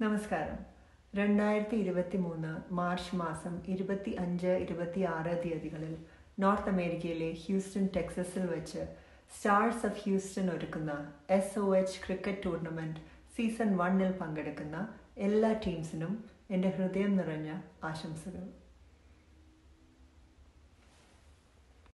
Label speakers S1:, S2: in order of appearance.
S1: നമസ്കാരം. രണ്ടായിരത്തി ഇരുപത്തി മൂന്ന് മാർച്ച് മാസം ഇരുപത്തി അഞ്ച് ഇരുപത്തി ആറ് തീയതികളിൽ നോർത്ത് അമേരിക്കയിലെ ഹ്യൂസ്റ്റൺ ടെക്സസിൽ വെച്ച് സ്റ്റാർസ് ഓഫ് ഹ്യൂസ്റ്റൺ ഒരുക്കുന്ന S O H cricket tournament season വണ്ണിൽ പങ്കെടുക്കുന്ന എല്ലാ ടീംസിനും എന്റെ ഹൃദയം നിറഞ്ഞ ആശംസകൾ.